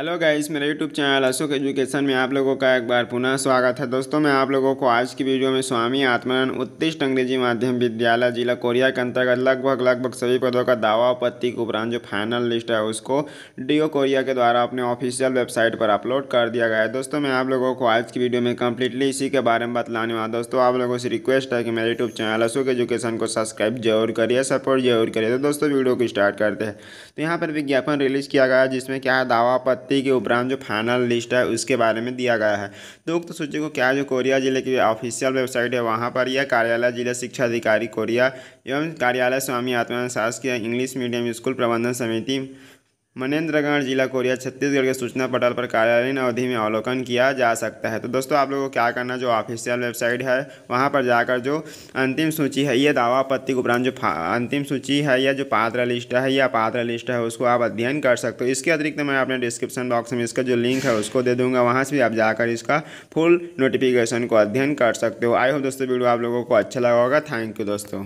Hello guys मेरे YouTube channel Ashok education में आप लोगों का एक बार पुनः स्वागत है। दोस्तों, मैं आप लोगों को आज की वीडियो में स्वामी आत्मानंद उत्कृष्ट अंग्रेज़ी माध्यम विद्यालय जिला कोरिया के अंतर्गत लगभग लगभग सभी पदों का दावा आपत्ति के उपरांत जो फाइनल लिस्ट है, उसको डीओ कोरिया के द्वारा अपने ऑफिशियल वेबसाइट पर अपलोड कर दिया गया है। दोस्तों, मैं आप लोगों को आज की वीडियो में कम्प्लीटली इसी के बारे में बतलाने वाला दोस्तों, आप लोगों से रिक्वेस्ट है कि मेरे यूट्यूब चैनल अशोक एजुकेशन को सब्सक्राइब ज़रूर करिए सपोर्ट ज़रूर करिए। तो दोस्तों वीडियो को स्टार्ट करते हैं। तो यहाँ पर विज्ञापन रिलीज़ किया गया जिसमें क्या दावा आपत्ति के उपरांत जो फाइनल लिस्ट है, उसके बारे में दिया गया है। तो उक्त सूची को क्या जो कोरिया ज़िले की ऑफिशियल वेबसाइट है, वहाँ पर यह कार्यालय जिला शिक्षा अधिकारी कोरिया एवं कार्यालय स्वामी आत्मानंद शासकीय इंग्लिश मीडियम स्कूल प्रबंधन समिति मनेन्द्रगढ़ जिला कोरिया, छत्तीसगढ़ के सूचना पटल पर कार्यालयीन अवधि में अवलोकन किया जा सकता है। तो दोस्तों, आप लोगों को क्या करना जो ऑफिशियल वेबसाइट है, वहाँ पर जाकर जो अंतिम सूची है, ये दावा आपत्ति उपरांत जो अंतिम सूची है, या जो पात्र लिस्ट है, या पात्र लिस्ट है, उसको आप अध्ययन कर सकते हो। इसके अतिरिक्त मैं अपने डिस्क्रिप्शन बॉक्स में इसका जो लिंक है, उसको दे दूँगा। वहाँ से भी आप जाकर इसका फुल नोटिफिकेशन को अध्ययन कर सकते हो। आई होप दोस्तों, वीडियो आप लोगों को अच्छा लगा होगा। थैंक यू दोस्तों।